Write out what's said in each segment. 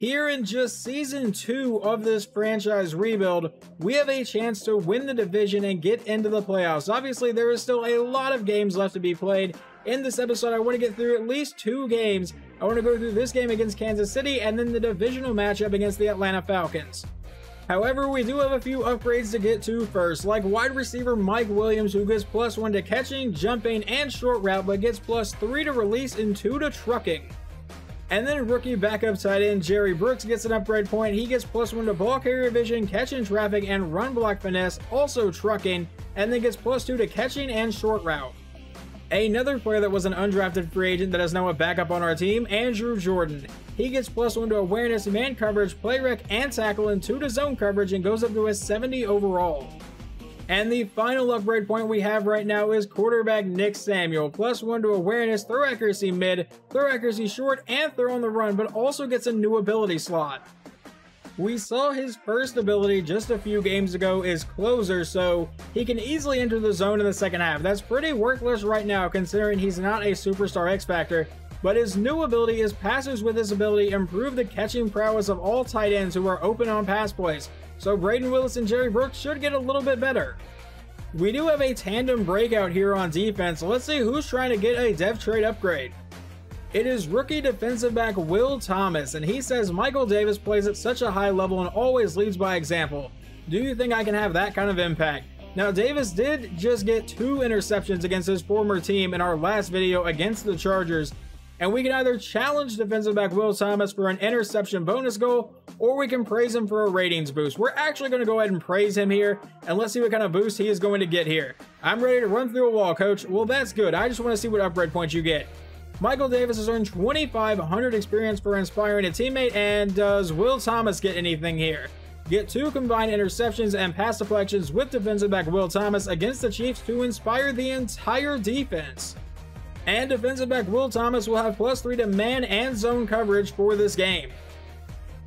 Here in just season two of this franchise rebuild, we have a chance to win the division and get into the playoffs. Obviously, there is still a lot of games left to be played. In this episode, I want to get through at least two games. I want to go through this game against Kansas City and then the divisional matchup against the Atlanta Falcons. However, we do have a few upgrades to get to first, like wide receiver Mike Williams, who gets plus 1 to catching, jumping, and short route, but gets plus 3 to release and 2 to trucking. And then rookie backup tight end Jerry Brooks gets an upgrade point. He gets plus one to ball carrier vision, catching traffic, and run block finesse, also trucking, and then gets plus two to catching and short route. Another player that was an undrafted free agent that is now a backup on our team, Andrew Jordan. He gets plus one to awareness, man coverage, play rec, and tackle, and two to zone coverage, and goes up to a 70 overall. And the final upgrade point we have right now is quarterback Nick Samuel. Plus one to awareness, throw accuracy mid, throw accuracy short, and throw on the run, but also gets a new ability slot. We saw his first ability just a few games ago is closer, so he can easily enter the zone in the second half. That's pretty worthless right now considering he's not a superstar X Factor, but his new ability is passers with this ability improve the catching prowess of all tight ends who are open on pass plays so Brayden Willis and Jerry Brooks should get a little bit better. We do have a tandem breakout here on defense, let's see who's trying to get a dev trade upgrade. It is rookie defensive back Will Thomas, and he says Michael Davis plays at such a high level and always leads by example. Do you think I can have that kind of impact? Now, Davis did just get two interceptions against his former team in our last video against the Chargers, and we can either challenge defensive back Will Thomas for an interception bonus goal, or we can praise him for a ratings boost. We're actually going to go ahead and praise him here, and let's see what kind of boost he is going to get here. I'm ready to run through a wall, coach. Well, that's good. I just want to see what upgrade points you get. Michael Davis has earned 2,500 experience for inspiring a teammate, and does Will Thomas get anything here? Get two combined interceptions and pass deflections with defensive back Will Thomas against the Chiefs to inspire the entire defense. And defensive back Will Thomas will have plus 3 to man and zone coverage for this game.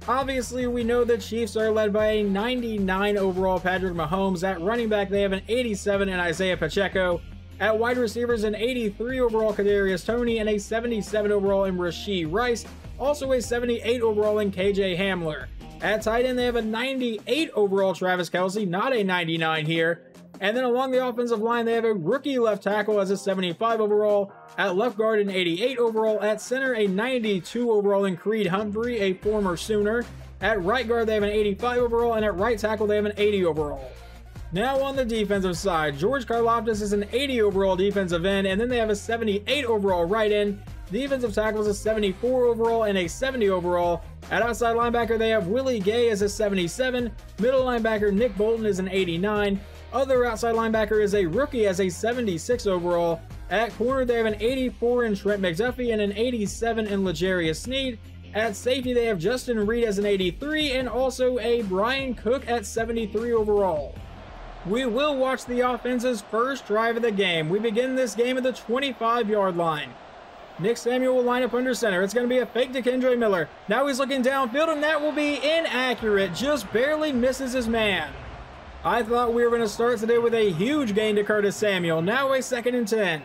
Obviously, we know the Chiefs are led by a 99 overall Patrick Mahomes. At running back, they have an 87 in Isaiah Pacheco. At wide receivers, an 83 overall Kadarius Toney and a 77 overall in Rashee Rice. Also a 78 overall in KJ Hamler. At tight end, they have a 98 overall Travis Kelce, not a 99 here. And then along the offensive line, they have a rookie left tackle as a 75 overall. At left guard, an 88 overall. At center, a 92 overall in Creed Humphrey, a former Sooner. At right guard, they have an 85 overall. And at right tackle, they have an 80 overall. Now on the defensive side, George Karlaftis is an 80 overall defensive end, and then they have a 78 overall right end. Defensive tackles is a 74 overall and a 70 overall. At outside linebacker, they have Willie Gay as a 77. Middle linebacker Nick Bolton is an 89. Other outside linebacker is a rookie as a 76 overall. At corner, they have an 84 in Trent McDuffie and an 87 in L'Jarius Sneed. At safety, they have Justin Reid as an 83 and also a Bryan Cook at 73 overall. We will watch the offense's first drive of the game. We begin this game at the 25 yard line. Nick Samuel will line up under center. It's going to be a fake to Kendre Miller. Now he's looking downfield, and that will be inaccurate. Just barely misses his man. I thought we were going to start today with a huge gain to Curtis Samuel. Now a second and 10.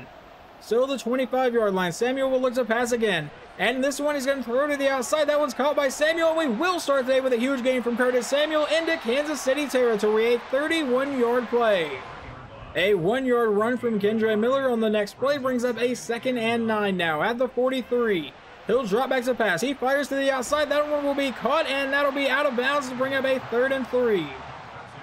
Still the 25 yard line. Samuel will look to pass again. And this one he's going to throw to the outside. That one's caught by Samuel. We will start today with a huge gain from Curtis Samuel into Kansas City territory. A 31 yard play. A one yard run from Kendre Miller on the next play brings up a second and nine now at the 43. He'll drop back to pass. He fires to the outside. That one will be caught, and that'll be out of bounds to bring up a third and three.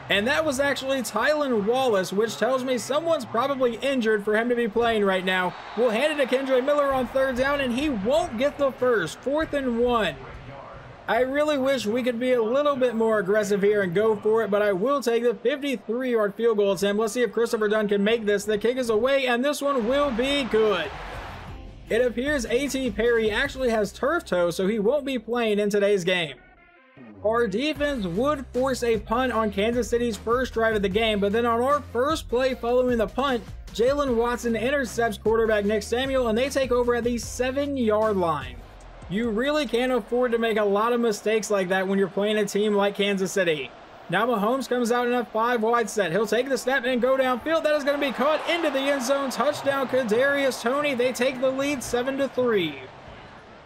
And that was actually Tylan Wallace, which tells me someone's probably injured for him to be playing right now. We'll hand it to Kendre Miller on third down, and he won't get the first. Fourth and one. I really wish we could be a little bit more aggressive here and go for it, but I will take the 53-yard field goal attempt. Let's see if Christopher Dunn can make this. The kick is away, and this one will be good. It appears A.T. Perry actually has turf toe, so he won't be playing in today's game. Our defense would force a punt on Kansas City's first drive of the game, but then on our first play following the punt, Jaylen Watson intercepts quarterback Nick Samuel and they take over at the 7 yard line. You really can't afford to make a lot of mistakes like that when you're playing a team like Kansas City. Now Mahomes comes out in a five wide set. He'll take the snap and go downfield. That is going to be caught into the end zone. Touchdown, Kadarius Toney. They take the lead 7 to 3.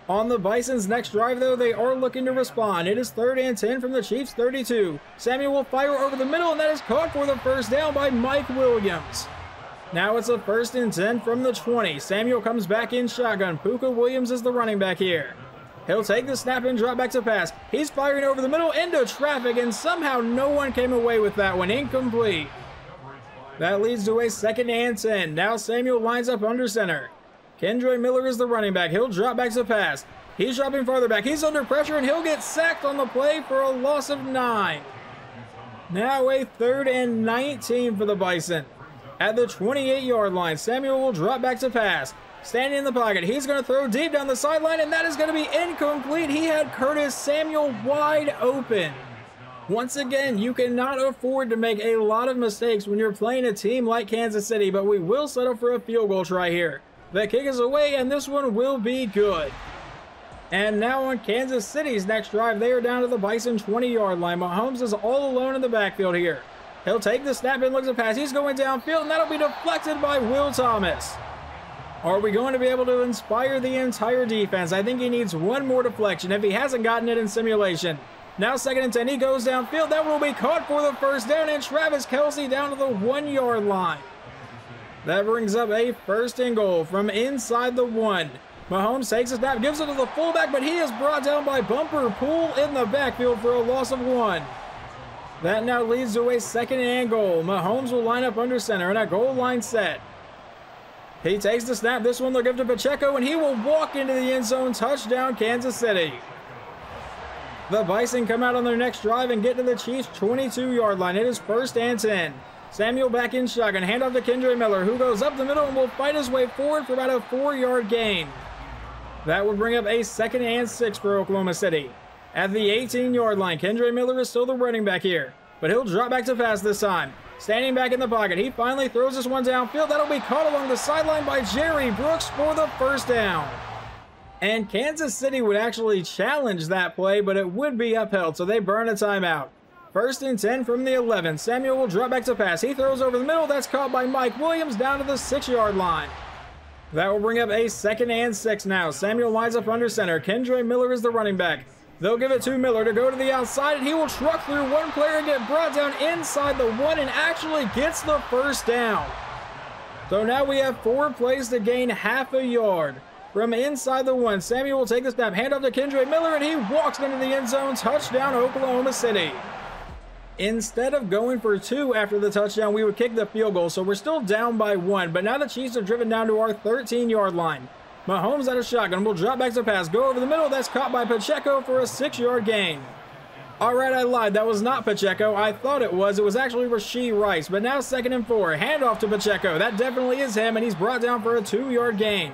On the Bison's next drive, though, they are looking to respond. It is third and 10 from the Chiefs' 32. Samuel will fire over the middle, and that is caught for the first down by Mike Williams. Now it's a first and 10 from the 20. Samuel comes back in shotgun. Pooka Williams is the running back here. He'll take the snap and drop back to pass. He's firing over the middle into traffic, and somehow no one came away with that one. Incomplete. That leads to a second and 10. Now Samuel lines up under center. Kendre Miller is the running back. He'll drop back to pass. He's dropping farther back. He's under pressure and he'll get sacked on the play for a loss of nine. Now a third and 19 for the Bison. At the 28 yard line, Samuel will drop back to pass. Standing in the pocket, he's going to throw deep down the sideline, and that is going to be incomplete. He had Curtis Samuel wide open. Once again, you cannot afford to make a lot of mistakes when you're playing a team like Kansas City, but we will settle for a field goal try here. The kick is away, and this one will be good. And now on Kansas City's next drive, they are down to the Bison 20-yard line. Mahomes is all alone in the backfield here. He'll take the snap and looks at pass. He's going downfield, and that'll be deflected by Will Thomas. Are we going to be able to inspire the entire defense? I think he needs one more deflection if he hasn't gotten it in simulation. Now second and 10, he goes downfield. That will be caught for the first down, and Travis Kelce down to the one-yard line. That brings up a first and goal from inside the one. Mahomes takes a snap, gives it to the fullback, but he is brought down by Bumper Pool in the backfield for a loss of one. That now leads to a second and goal. Mahomes will line up under center and a goal line set. He takes the snap. This one they'll give to Pacheco, and he will walk into the end zone. Touchdown, Kansas City. The Bison come out on their next drive and get to the Chiefs' 22-yard line. It is first and 10. Samuel back in shotgun. Hand off to Kendre Miller, who goes up the middle and will fight his way forward for about a four-yard gain. That would bring up a second and six for Oklahoma City. At the 18-yard line, Kendre Miller is still the running back here, but he'll drop back to pass this time. Standing back in the pocket, he finally throws this one downfield. That'll be caught along the sideline by Jerry Brooks for the first down. And Kansas City would actually challenge that play, but it would be upheld, so they burn a timeout. First and 10 from the 11. Samuel will drop back to pass. He throws over the middle. That's caught by Mike Williams down to the six yard line. That will bring up a second and six now. Samuel lines up under center. Kendre Miller is the running back. They'll give it to Miller to go to the outside, and he will truck through one player and get brought down inside the one and actually gets the first down. So now we have four plays to gain half a yard. From inside the one, Samuel will take the snap, hand off to Kendre Miller, and he walks into the end zone. Touchdown, Oklahoma City. Instead of going for two after the touchdown, we would kick the field goal, so we're still down by one. But now the Chiefs are driven down to our 13-yard line. Mahomes out of shotgun will drop back to pass, go over the middle. That's caught by Pacheco for a six-yard gain. All right, I lied. That was not Pacheco. I thought it was. It was actually Rashee Rice. But now second and four. Handoff to Pacheco. That definitely is him, and he's brought down for a two-yard gain.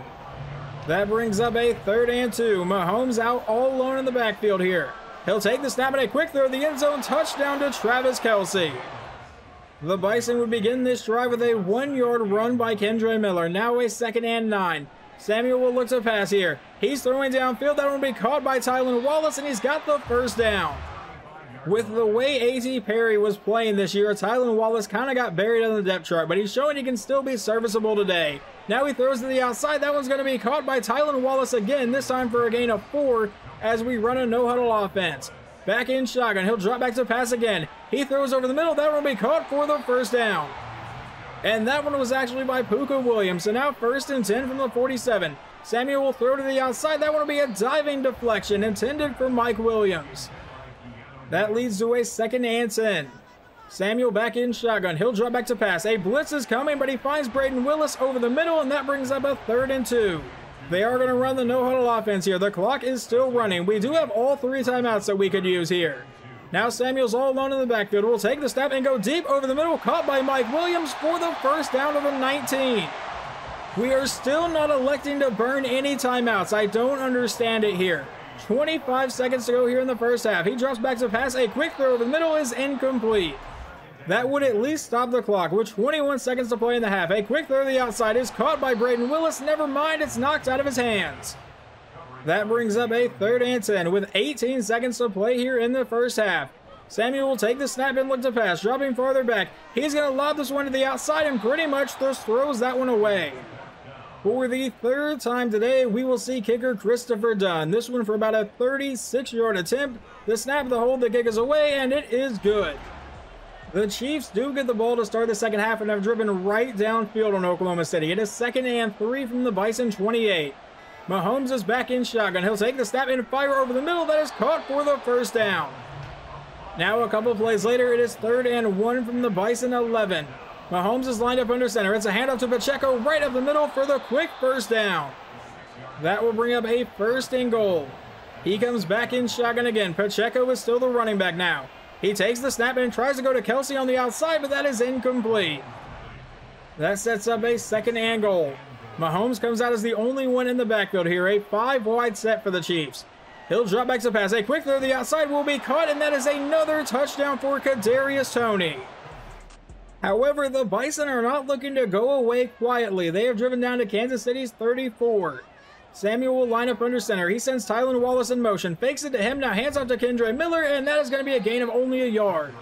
That brings up a third and two. Mahomes out all alone in the backfield here. He'll take the snap and a quick throw the end zone touchdown to Travis Kelce. The Bison would begin this drive with a one-yard run by Kendre Miller. Now a second and nine. Samuel will look to pass here. He's throwing downfield. That will be caught by Tylan Wallace, and he's got the first down. With the way A.T. Perry was playing this year, Tylan Wallace kind of got buried on the depth chart, but he's showing he can still be serviceable today. Now he throws to the outside. That one's going to be caught by Tylan Wallace again, this time for a gain of four as we run a no-huddle offense. Back in shotgun. He'll drop back to pass again. He throws over the middle. That one will be caught for the first down. And that one was actually by Pooka Williams. So now first and 10 from the 47. Samuel will throw to the outside. That one will be a diving deflection intended for Mike Williams. That leads to a second 10. Samuel back in shotgun. He'll drop back to pass. A blitz is coming, but he finds Brayden Willis over the middle, and that brings up a third and two. They are going to run the no-huddle offense here. The clock is still running. We do have all three timeouts that we could use here. Now Samuel's all alone in the backfield. Will take the step and go deep over the middle. Caught by Mike Williams for the first down of the 19. We are still not electing to burn any timeouts. I don't understand it here. 25 seconds to go here in the first half. He drops back to pass. A quick throw over the middle is incomplete. That would at least stop the clock with 21 seconds to play in the half. A quick throw to the outside is caught by Brayden Willis. Never mind, it's knocked out of his hands. That brings up a third and 10 with 18 seconds to play here in the first half. Samuel will take the snap and look to pass, dropping farther back. He's going to lob this one to the outside and pretty much just throws that one away. For the third time today, we will see kicker Christopher Dunn. This one for about a 36-yard attempt. The snap, the hold, the kick is away, and it is good. The Chiefs do get the ball to start the second half and have driven right downfield on Oklahoma City. It is second and three from the Bison 28. Mahomes is back in shotgun. He'll take the snap and fire over the middle. That is caught for the first down. Now a couple plays later, it is third and one from the Bison 11. Mahomes is lined up under center. It's a handoff to Pacheco right up the middle for the quick first down. That will bring up a first and goal. He comes back in shotgun again. Pacheco is still the running back now. He takes the snap and tries to go to Kelce on the outside, but that is incomplete. That sets up a second and goal. Mahomes comes out as the only one in the backfield here. A five wide set for the Chiefs. He'll drop back to pass. A quick throw to the outside will be caught, and that is another touchdown for Kadarius Toney. However, the Bison are not looking to go away quietly. They have driven down to Kansas City's 34. Samuel will line up under center. He sends Tylan Wallace in motion, fakes it to him, now hands off to Kendre Miller, and that is going to be a gain of only a yard.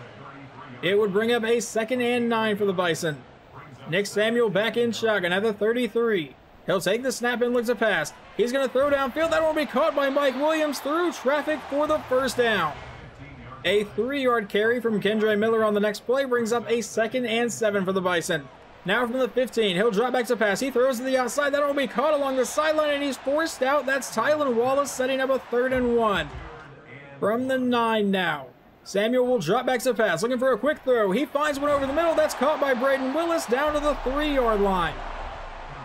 It would bring up a second and nine for the Bison. Nick Samuel back in shotgun at the 33. He'll take the snap and looks a pass. He's going to throw downfield. That will be caught by Mike Williams through traffic for the first down. A three-yard carry from Kendre Miller on the next play brings up a second and seven for the Bison. Now from the 15, he'll drop back to pass. He throws to the outside. That will be caught along the sideline, and he's forced out. That's Tylan Wallace setting up a third and one. From the nine now. Samuel will drop back to pass, looking for a quick throw. He finds one over the middle. That's caught by Brayden Willis down to the three-yard line.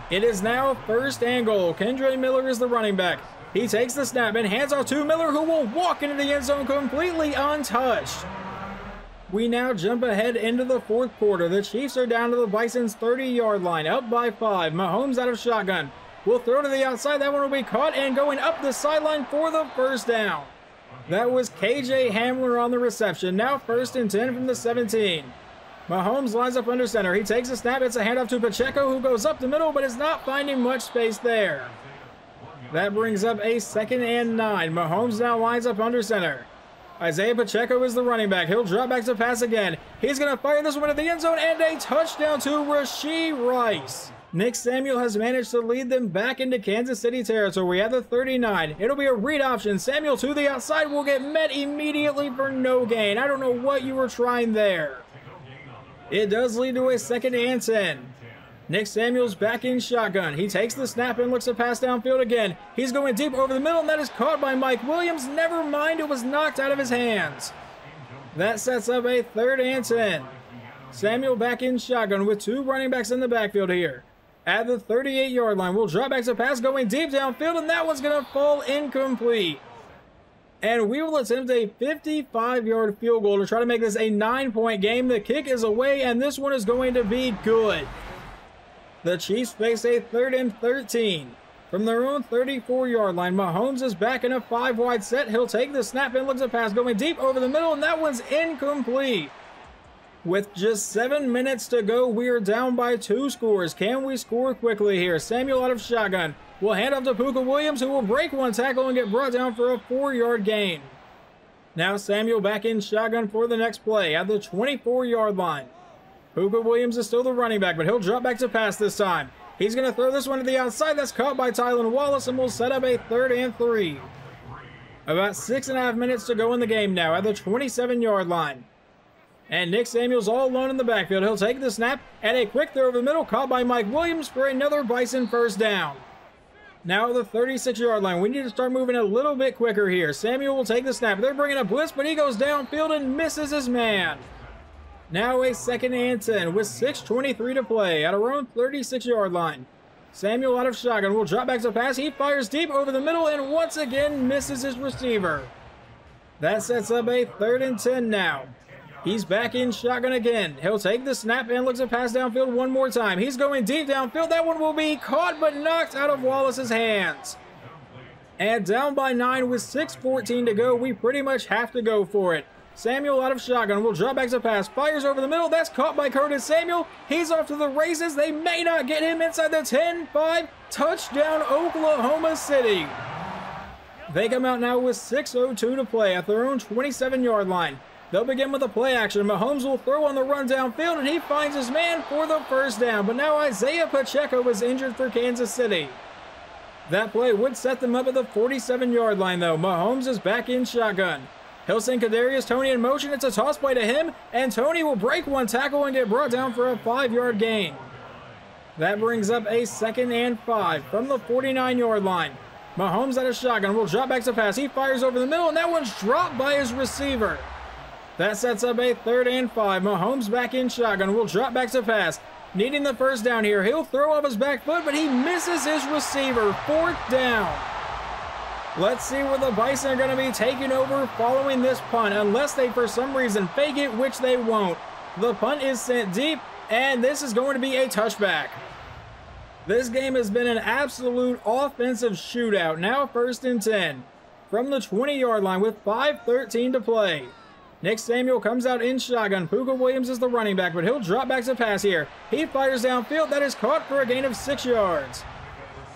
It is now first and goal. Kendre Miller is the running back. He takes the snap and hands off to Miller, who will walk into the end zone completely untouched. We now jump ahead into the fourth quarter. The Chiefs are down to the Bison's 30-yard line, up by five. Mahomes out of shotgun. Will throw to the outside. That one will be caught and going up the sideline for the first down. That was KJ Hamler on the reception. Now first and 10 from the 17. Mahomes lines up under center. He takes a snap. It's a handoff to Pacheco, who goes up the middle, but is not finding much space there. That brings up a second and nine. Mahomes now lines up under center. Isaiah Pacheco is the running back. He'll drop back to pass again. He's going to fire this one at the end zone and a touchdown to Rashee Rice. Nick Samuel has managed to lead them back into Kansas City territory at the 39. It'll be a read option. Samuel to the outside will get met immediately for no gain. I don't know what you were trying there. It does lead to a second and 10. Nick Samuels back in shotgun. He takes the snap and looks to pass downfield again. He's going deep over the middle, and that is caught by Mike Williams. Never mind, it was knocked out of his hands. That sets up a third and 10. Samuel back in shotgun with two running backs in the backfield here at the 38 yard line. We'll drop back to pass going deep downfield, and that one's going to fall incomplete. And we will attempt a 55 yard field goal to try to make this a nine point game. The kick is away, and this one is going to be good. The Chiefs face a third and 13. From their own 34 yard line, Mahomes is back in a five wide set. He'll take the snap and looks at pass going deep over the middle, and that one's incomplete. With just seven minutes to go, we are down by two scores. Can we score quickly here? Samuel out of shotgun. We'll hand off to Pooka Williams, who will break one tackle and get brought down for a four-yard gain. Now Samuel back in shotgun for the next play at the 24-yard line. Pooka Williams is still the running back, but he'll drop back to pass this time. He's going to throw this one to the outside. That's caught by Tylan Wallace, and we'll set up a third and three. About six and a half minutes to go in the game now at the 27-yard line. And Nick Samuels all alone in the backfield. He'll take the snap and a quick throw over the middle caught by Mike Williams for another Bison first down. Now the 36-yard line. We need to start moving a little bit quicker here. Samuel will take the snap. They're bringing a blitz, but he goes downfield and misses his man. Now a second and 10 with 6.23 to play at own 36-yard line. Samuel out of shotgun will drop back to pass. He fires deep over the middle and once again misses his receiver. That sets up a third and 10 now. He's back in shotgun again. He'll take the snap and looks to pass downfield one more time. He's going deep downfield. That one will be caught but knocked out of Wallace's hands. And down by nine with 6.14 to go, we pretty much have to go for it. Samuel out of shotgun will drop back to pass. Fires over the middle. That's caught by Curtis Samuel. He's off to the races. They may not get him inside the 10-5. Touchdown Oklahoma City. They come out now with 6.02 to play at their own 27-yard line. They'll begin with a play action. Mahomes will throw on the run downfield, and he finds his man for the first down. But now Isaiah Pacheco was injured for Kansas City. That play would set them up at the 47-yard line, though. Mahomes is back in shotgun. He'll send Kadarius Toney in motion. It's a toss play to him, and Toney will break one tackle and get brought down for a five-yard gain. That brings up a second and five from the 49-yard line. Mahomes out of shotgun will drop back to pass. He fires over the middle, and that one's dropped by his receiver. That sets up a third and five. Mahomes back in shotgun. Will drop back to pass. Needing the first down here. He'll throw off his back foot, but he misses his receiver. Fourth down. Let's see where the Bison are going to be taking over following this punt, unless they for some reason fake it, which they won't. The punt is sent deep, and this is going to be a touchback. This game has been an absolute offensive shootout. Now first and 10 from the 20-yard line with 5.13 to play. Nick Samuel comes out in shotgun. Pooka Williams is the running back, but he'll drop back to pass here. He fires downfield. That is caught for a gain of six yards.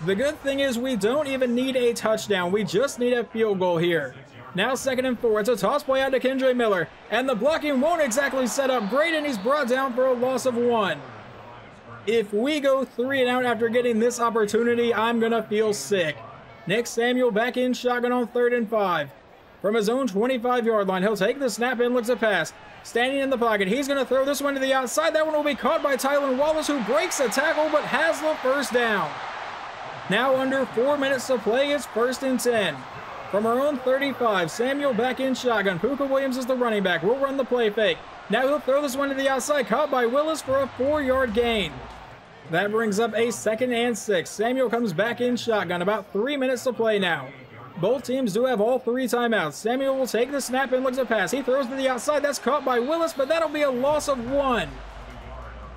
The good thing is we don't even need a touchdown. We just need a field goal here. Now second and four. It's a toss play out to Kendre Miller. And the blocking won't exactly set up great, and he's brought down for a loss of one. If we go three and out after getting this opportunity, I'm going to feel sick. Nick Samuel back in shotgun on third and five. From his own 25-yard line, he'll take the snap and looks a pass. Standing in the pocket, he's going to throw this one to the outside. That one will be caught by Tylan Wallace, who breaks a tackle but has the first down. Now under four minutes to play, it's first and 10. From our own 35, Samuel back in shotgun. Pooka Williams is the running back. We'll run the play fake. Now he'll throw this one to the outside, caught by Willis for a four-yard gain. That brings up a second and six. Samuel comes back in shotgun. About three minutes to play now. Both teams do have all three timeouts. Samuel will take the snap and looks at pass. He throws to the outside. That's caught by Willis, but that'll be a loss of one.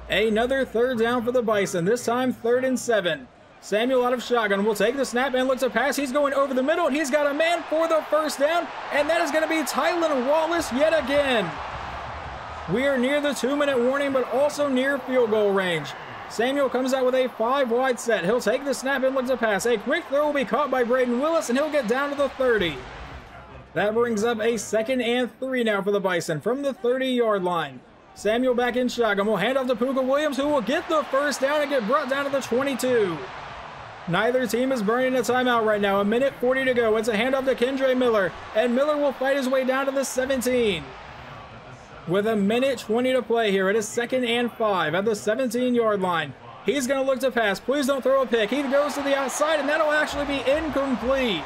Another third down for the Bison, this time third and seven. Samuel out of shotgun will take the snap and looks to pass. He's going over the middle, and he's got a man for the first down, and that is going to be Tylan Wallace yet again. We are near the two-minute warning, but also near field goal range. Samuel comes out with a five wide set. He'll take the snap and looks to pass. A quick throw will be caught by Brayden Willis, and he'll get down to the 30. That brings up a second and three now for the Bison from the 30-yard line. Samuel back in shotgun will hand off to Pooka Williams, who will get the first down and get brought down to the 22. Neither team is burning a timeout right now. A minute 40 to go. It's a handoff to Kendre Miller, and Miller will fight his way down to the 17 with a minute 20 to play here. It is second and five at the 17 yard line. He's going to look to pass. Please don't throw a pick. He goes to the outside, and that'll actually be incomplete.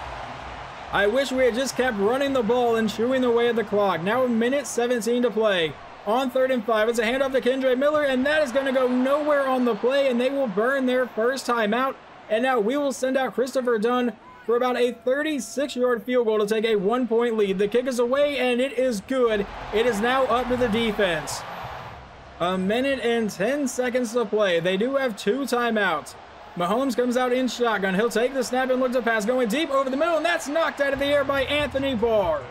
I wish we had just kept running the ball and chewing away at the clock. Now a minute 17 to play. On third and five, it's a handoff to Kendre Miller, and that is going to go nowhere on the play, and they will burn their first timeout. And now we will send out Christopher Dunn for about a 36-yard field goal to take a one-point lead. The kick is away, and it is good. It is now up to the defense. A minute and 10 seconds to play. They do have two timeouts. Mahomes comes out in shotgun. He'll take the snap and look to pass, going deep over the middle, and that's knocked out of the air by Anthony Barr.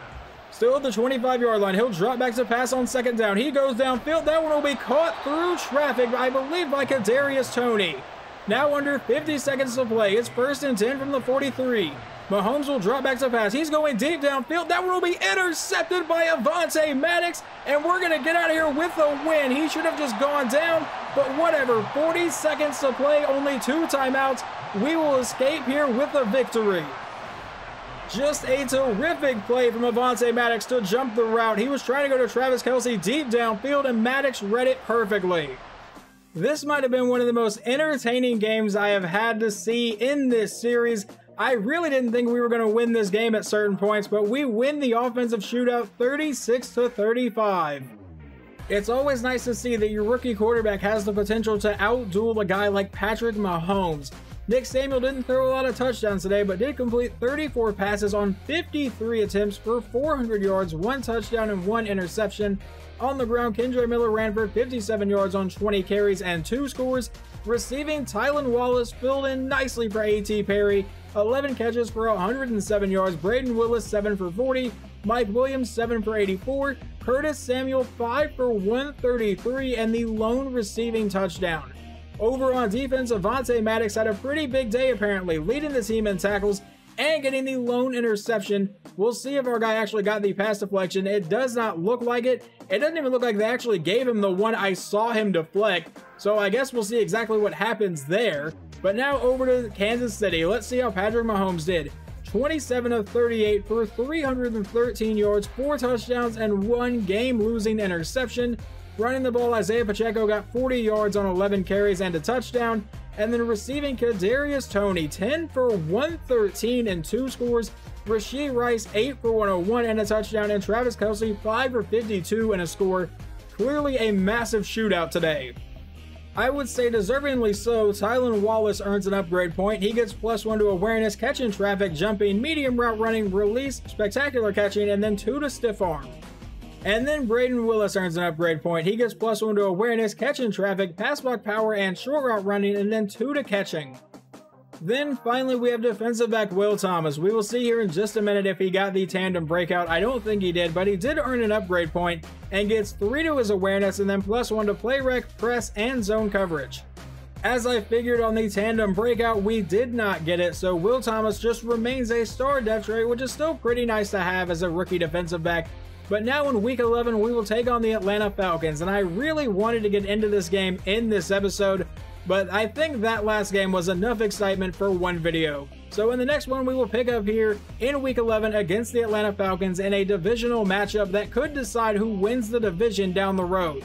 Still at the 25-yard line. He'll drop back to pass on second down. He goes downfield. That one will be caught through traffic, I believe, by Kadarius Toney. Now under 50 seconds to play. It's first and 10 from the 43. Mahomes will drop back to pass. He's going deep downfield. That will be intercepted by Avonte Maddox, and we're going to get out of here with a win. He should have just gone down, but whatever. 40 seconds to play, only two timeouts. We will escape here with a victory. Just a terrific play from Avonte Maddox to jump the route. He was trying to go to Travis Kelce deep downfield, and Maddox read it perfectly. This might have been one of the most entertaining games I have had to see in this series. I really didn't think we were going to win this game at certain points, but we win the offensive shootout 36 to 35. It's always nice to see that your rookie quarterback has the potential to outduel a guy like Patrick Mahomes. Nick Samuel didn't throw a lot of touchdowns today, but did complete 34 passes on 53 attempts for 400 yards, one touchdown, and one interception. On the ground, Kendre Miller ran for 57 yards on 20 carries and 2 scores. Receiving, Tylan Wallace filled in nicely for A.T. Perry. 11 catches for 107 yards. Brayden Willis, 7 for 40. Mike Williams, 7 for 84. Curtis Samuel, 5 for 133, and the lone receiving touchdown. Over on defense, Avonte Maddox had a pretty big day apparently, leading the team in tackles and getting the lone interception. We'll see if our guy actually got the pass deflection. It does not look like it. It doesn't even look like they actually gave him the one I saw him deflect. So I guess we'll see exactly what happens there. But now over to Kansas City. Let's see how Patrick Mahomes did. 27 of 38 for 313 yards, 4 touchdowns, and 1 game-losing interception. Running the ball, Isaiah Pacheco got 40 yards on 11 carries and a touchdown. And then receiving Kadarius Toney, 10 for 113 and 2 scores. Rashee Rice, 8 for 101 and a touchdown. And Travis Kelce, 5 for 52 and a score. Clearly a massive shootout today. I would say deservingly so, Tylan Wallace earns an upgrade point. He gets plus one to awareness, catching traffic, jumping, medium route running, release, spectacular catching, and then two to stiff arm. And then Brayden Willis earns an upgrade point. He gets plus one to awareness, catching traffic, pass block power, and short route running, and then two to catching. Then finally we have defensive back Will Thomas. We will see here in just a minute if he got the tandem breakout. I don't think he did, but he did earn an upgrade point and gets 3 to his awareness and then plus 1 to play rec, press, and zone coverage. As I figured on the tandem breakout, we did not get it, so Will Thomas just remains a star depth trait, which is still pretty nice to have as a rookie defensive back. But now in week 11, we will take on the Atlanta Falcons, and I really wanted to get into this game in this episode, but I think that last game was enough excitement for one video. So in the next one, we will pick up here in Week 11 against the Atlanta Falcons in a divisional matchup that could decide who wins the division down the road.